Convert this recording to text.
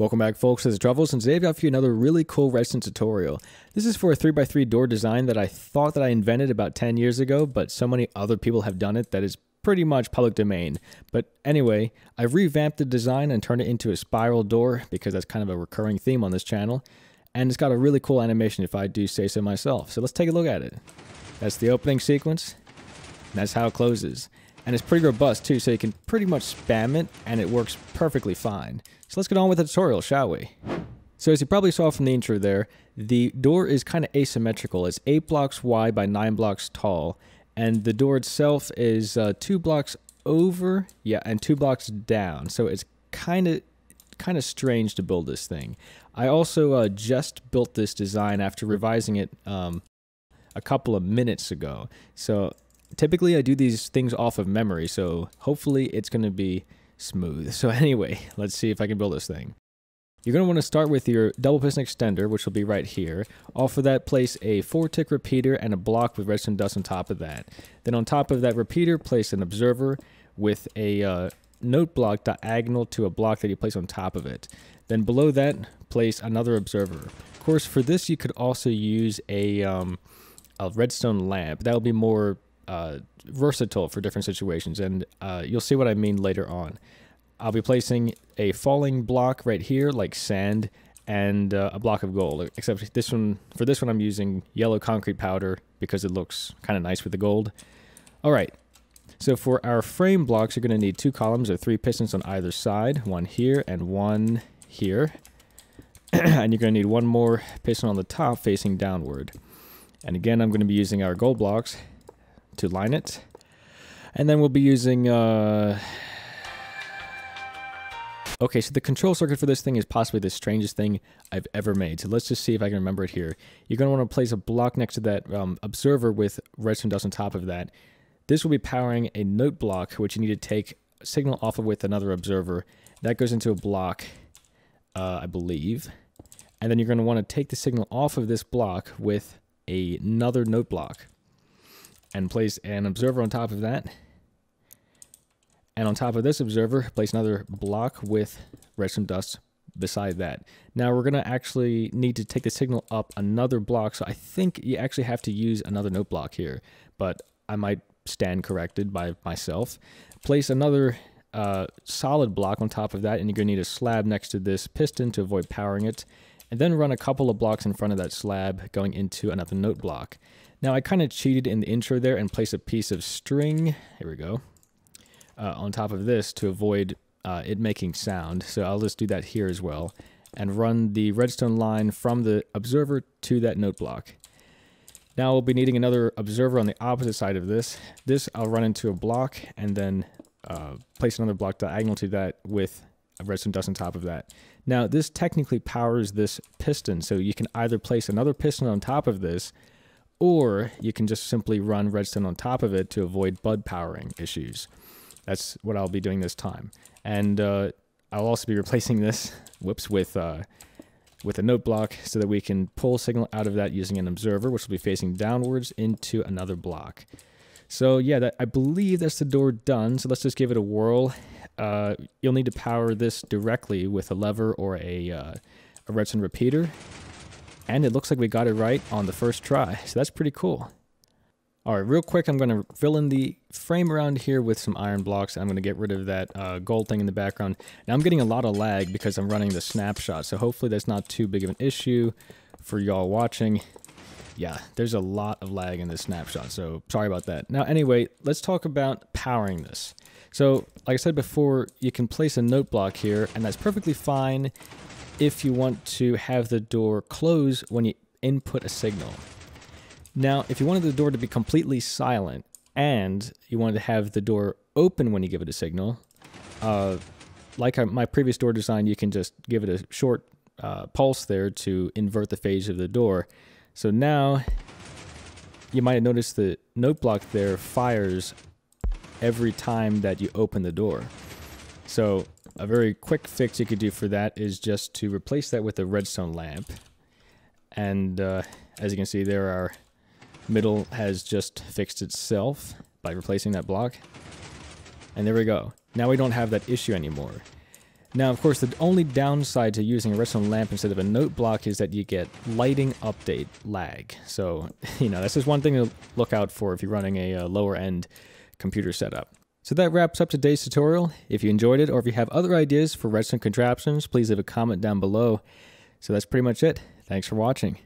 Welcome back folks, this is Trufflez, and today I've got for you another really cool redstone tutorial. This is for a 3x3 door design that I thought that I invented about 10 years ago, but so many other people have done it that is pretty much public domain. But anyway, I've revamped the design and turned it into a spiral door because that's kind of a recurring theme on this channel. And it's got a really cool animation if I do say so myself. So let's take a look at it. That's the opening sequence. that's how it closes. And it's pretty robust too, so you can pretty much spam it and it works perfectly fine. So let's get on with the tutorial, shall we? So as you probably saw from the intro there, the door is kind of asymmetrical. It's 8 blocks wide by 9 blocks tall, and the door itself is uh, 2 blocks over, yeah, and 2 blocks down. So it's kind of kind of strange to build this thing. I also uh, just built this design after revising it um, a couple of minutes ago. So typically I do these things off of memory, so hopefully it's going to be smooth. So anyway, let's see if I can build this thing. You're going to want to start with your double piston extender, which will be right here. Off of that, place a 4-tick repeater and a block with redstone dust on top of that. Then on top of that repeater, place an observer with a uh, note block diagonal to a block that you place on top of it. Then below that, place another observer. Of course, for this, you could also use a, um, a redstone lamp. That will be more uh, versatile for different situations, and uh, you'll see what I mean later on. I'll be placing a falling block right here, like sand, and uh, a block of gold. Except this one, for this one, I'm using yellow concrete powder because it looks kind of nice with the gold. All right. So for our frame blocks, you're going to need two columns or three pistons on either side, one here and one here. and you're going to need one more piston on the top facing downward. And again, I'm going to be using our gold blocks to line it. And then we'll be using... Uh... Okay, so the control circuit for this thing is possibly the strangest thing I've ever made. So let's just see if I can remember it here. You're going to want to place a block next to that um, observer with redstone dust on top of that. This will be powering a note block, which you need to take signal off of with another observer. That goes into a block, uh, I believe. And then you're going to want to take the signal off of this block with another note block and place an observer on top of that. And on top of this observer, place another block with redstone dust beside that. Now we're to actually need to take the signal up another block, so I think you actually have to use another note block here, but I might stand corrected by myself. Place another uh, solid block on top of that, and you're to need a slab next to this piston to avoid powering it, and then run a couple of blocks in front of that slab going into another note block. Now I kind of cheated in the intro there and placed a piece of string, here we go, uh, on top of this to avoid uh, it making sound. So I'll just do that here as well and run the redstone line from the observer to that note block. Now we'll be needing another observer on the opposite side of this. This I'll run into a block and then uh, place another block diagonal to that with redstone dust on top of that. Now this technically powers this piston, so you can either place another piston on top of this or you can just simply run redstone on top of it to avoid BUD powering issues. That's what I'll be doing this time. And uh, I'll also be replacing this, whoops, with uh, with a note block so that we can pull signal out of that using an observer, which will be facing downwards into another block. So yeah, that, I believe that's the door done. So let's just give it a whirl. Uh, you'll need to power this directly with a lever or a, uh, a redstone repeater. And it looks like we got it right on the first try. So that's pretty cool. All right, real quick, I'm going to fill in the frame around here with some iron blocks. I'm going to get rid of that uh, gold thing in the background. Now, I'm getting a lot of lag because I'm running the snapshot, so hopefully that's not too big of an issue for y'all watching. Yeah, there's a lot of lag in this snapshot, so sorry about that. Now, anyway, let's talk about powering this. So, like I said before, you can place a note block here, and that's perfectly fine if you want to have the door close when you input a signal. Now, if you wanted the door to be completely silent and you wanted to have the door open when you give it a signal, uh, like my previous door design, you can just give it a short uh, pulse there to invert the phase of the door. So now you might have noticed the note block there fires every time that you open the door. So a very quick fix you could do for that is just to replace that with a redstone lamp. And uh, as you can see there, our middle has just fixed itself by replacing that block. And there we go. Now we don't have that issue anymore. Now, of course, the only downside to using a redstone lamp instead of a note block is that you get lighting update lag. So, you know, that's just one thing to look out for if you're running a, a lower end computer setup. So that wraps up today's tutorial. If you enjoyed it or if you have other ideas for redstone contraptions, please leave a comment down below. So that's pretty much it. Thanks for watching.